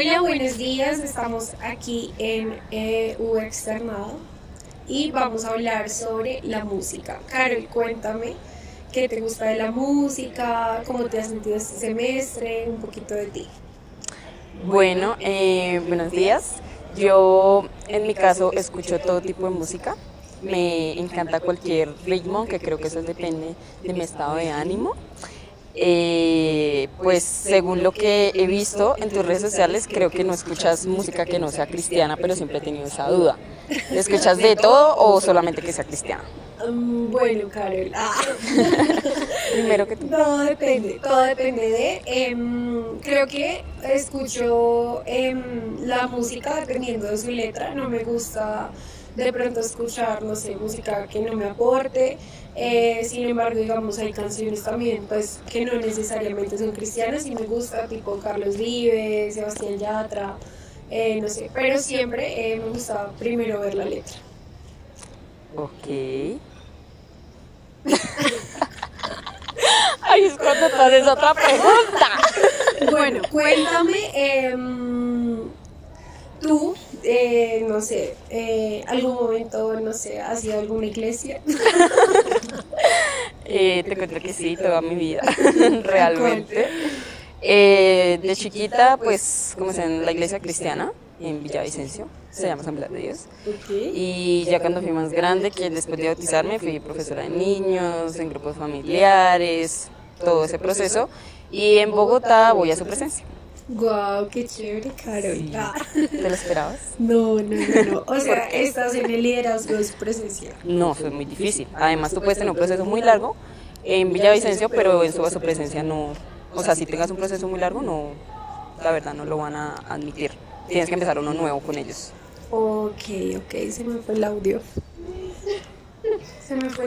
Hola, buenos días. Estamos aquí en eh, U Externado y vamos a hablar sobre la música. Carol, cuéntame qué te gusta de la música, cómo te has sentido este semestre, un poquito de ti. Bueno, eh, buenos días. Yo en mi caso escucho todo tipo de música. Me encanta cualquier ritmo, que creo que eso depende de mi estado de ánimo. Eh, pues según lo que he visto en tus redes sociales, creo que no escuchas música que no sea cristiana, pero siempre he tenido esa duda. ¿Escuchas de todo o solamente que sea cristiana? Mm, bueno, Carol. Ah. Primero que tú. Todo depende, todo depende de. Em, creo que escucho em, la música dependiendo de su letra. No me gusta de pronto escuchar, no sé, música que no me aporte. Eh, sin embargo, digamos, hay canciones también, pues, que no necesariamente son cristianas y me gusta, tipo Carlos Vives, Sebastián Yatra, eh, no sé, pero siempre eh, me gusta primero ver la letra. Ok. Ay, es cuando tú haces otra pregunta. Bueno, cuéntame, em, eh, no sé, eh, algún momento, no sé, ¿has ido a alguna iglesia? Eh, te cuento que sí, toda mi vida, realmente. Eh, de chiquita, pues, como en la iglesia cristiana, en Villavicencio, se llama Asamblea de Dios. Y ya cuando fui más grande, que después de bautizarme, fui profesora de niños, en grupos familiares, todo ese proceso. Y en Bogotá voy a su presencia. Guau, qué chévere, Carol. Sí. Ah. ¿Te lo esperabas? No, no, no, no. O sea, estás en el liderazgo de su presencia. No, eso es muy difícil. Además, tú puedes tener un proceso muy largo en Villavicencio, pero en su, su presencia no. O sea, si tengas un proceso muy largo, no, la verdad, no lo van a admitir. Tienes que empezar uno nuevo con ellos. Ok, ok, se me fue el audio. Se me fue el